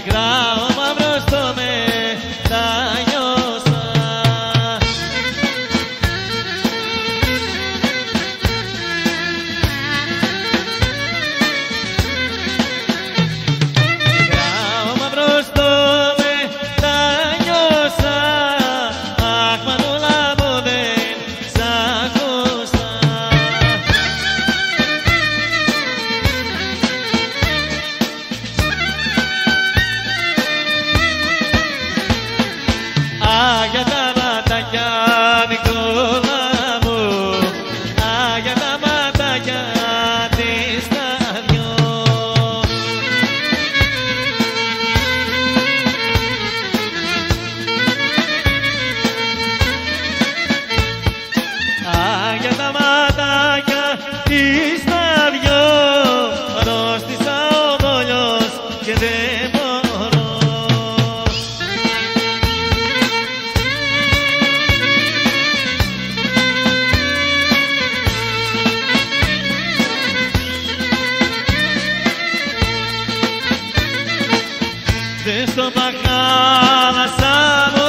grau. de esta bajada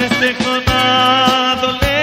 What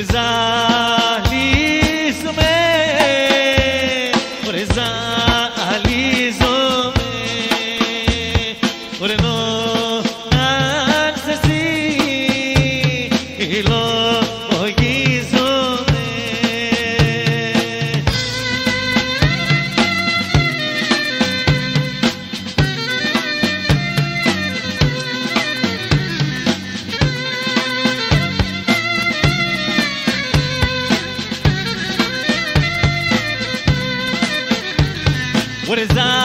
Parmesan. Mirza